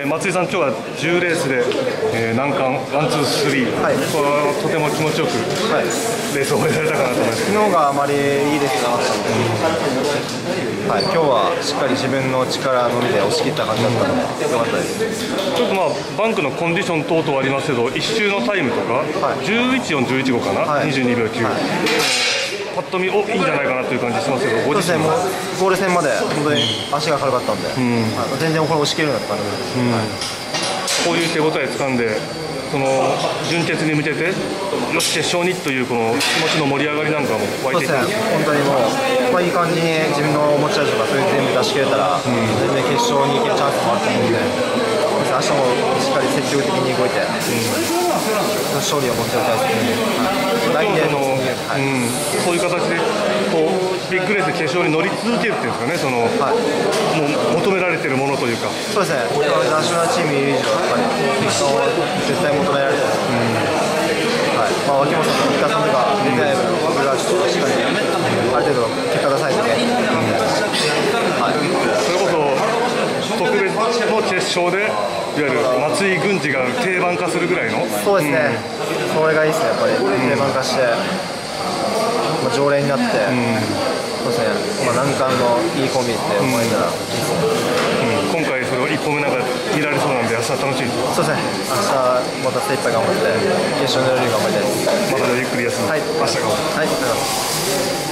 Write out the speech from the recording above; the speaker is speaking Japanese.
えー、松井さん、今日は10レースで、えー、難関ワンツースリー、とても気持ちよく、はい、レースを終えられたかなと思います。昨日があまりいいレースなかったので、はい、今日はしっかり自分の力のみで押し切った感じだったので、よかったです。ちょっとまあ、バンクのコンディション等々ありますけど、1周のタイムとか、はい、11、4、11号かな、はい、22秒9。はいぱっと見おいいんじゃないかなという感じしますけど、ご自身もゴール戦まで本当に足が軽かったんで、うん、全然これ押し切れるような感じです、うん。はい、こういう手応え掴んで、その準決に向けて、よし、決勝にというこの気持ちの盛り上がりなんかも湧いてきて、ね、本当にもう、まあ、いい感じに自分の持ち味とか、そういう全部出し切れたら、うん、全然決勝に行けるチャンスもあると思うんで、明日もしっかり積極的に動いて、うん、勝利を持っておきたいですね。来年のはい、うん、そういう形でこうビッグレース決勝に乗り続けるっていうんですかね。その、はい、もう求められてるものというか。そうですね。ナショナルチームいる以上やっぱり絶対求められてる、うんはい。まあ、脇本さんと三田さんとか出てない分僕がしっかりある程度結果出さないといけない、はい、それこそ特別の決勝でいわゆる松井郡司が定番化するぐらいの。そうですね、うん、それがいいですねやっぱり。定番化して、まあ、常連になって、うんそうですね、まあ、難関のいいコンビって思えたら。いいですね、うん、今回それを1本目なんか見られそうなんで明日楽しみそうですね。明日また精一杯頑張って決勝のレール頑張りたいです。またゆっくり休んで、はい、明日頑張ってはいありがとうございます